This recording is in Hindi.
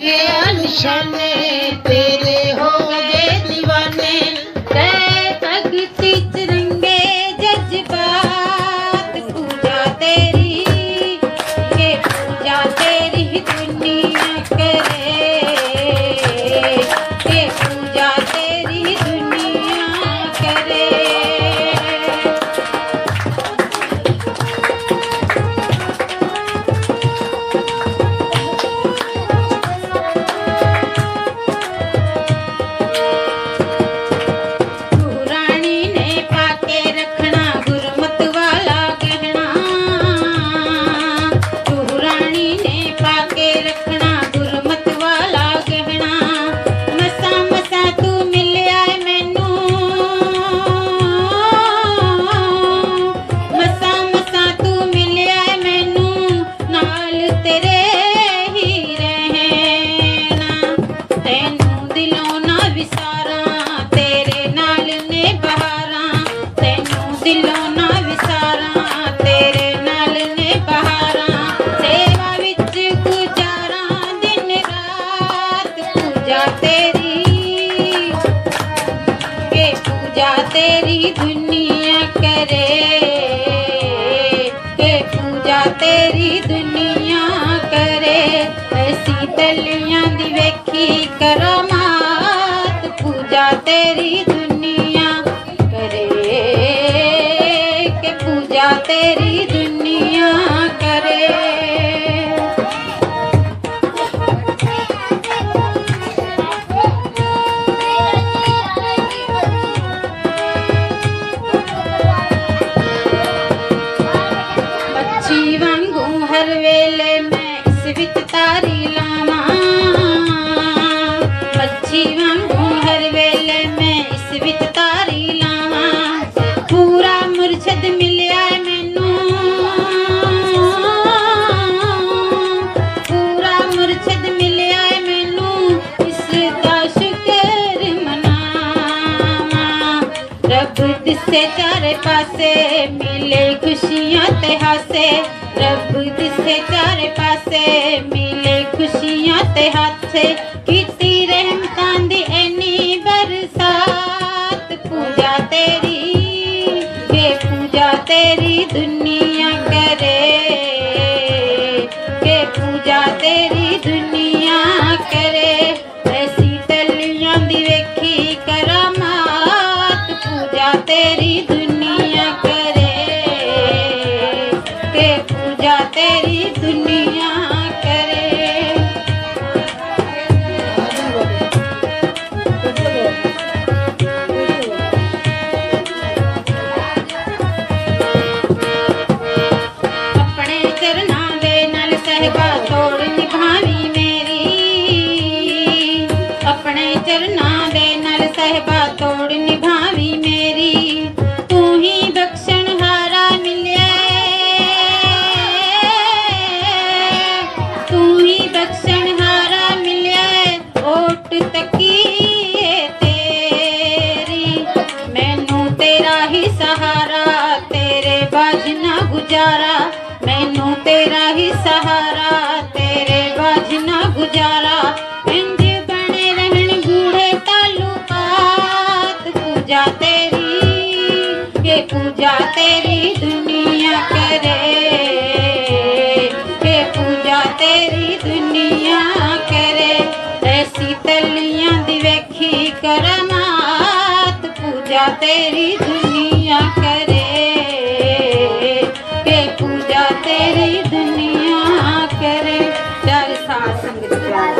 ये निशाने तेरी दुनिया करे। के पूजा तेरी दुनिया करे। ऐसी तलियाँ दिवेखी करो मात। पूजा तेरी दुनिया करे। के पूजा तेरी शिवम हूँ हर वेले मैं इस विच तारी लावा पूरा मुरछद मिलया मैनू। पूरा मुरझद मिलया मैनू, इस दा शुक्र मनावा रब दिसे चारे पासे, मिले खुशियाँ ते हासे। रब दिसे चारे ਪਾਸੇ ਮਿਲੇ ਖੁਸ਼ੀਆਂ ਤੇ ਹਾਸੇ ਕੀਤੀ ਰਹਿਮਤਾਂ ਦੀ ਐਨੀ ਬਰਸਾਤ ਪੂਜਾ ਤੇਰੀ ਇਹ ਪੂਜਾ ਤੇਰੀ ਦੁਨੀਆ ਕਰੇ ਕਿ ਪੂਜਾ ਤੇਰੀ ਦੁਨੀਆ ਕਰੇ ਐਸੀ ਤਲੀਆਂ ਦੀ ਵੇਖੀ ਕਰਾਮਾਤ ਪੂਜਾ ਤੇਰੀ कहबा तोड़ निभावी मेरी। तू ही दक्षिण हारा मिले। तू ही दक्षिण हारा मिले। ओट तकी तेरी। मैनू तेरा ही सहारा, तेरे बाजना गुजारा। मैनू तेरा ही सहारा, तेरे पूजा तेरी दुनिया करे। के पूजा तेरी दुनिया करे। चल सा संगत प्यार